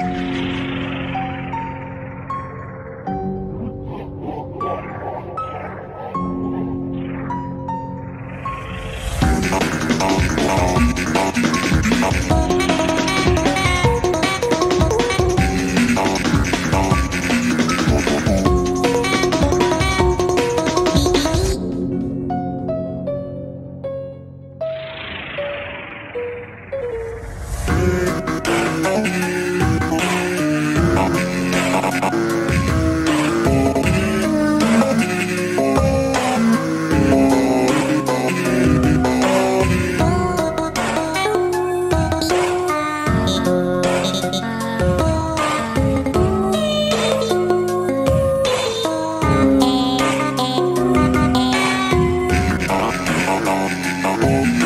Thank I owe.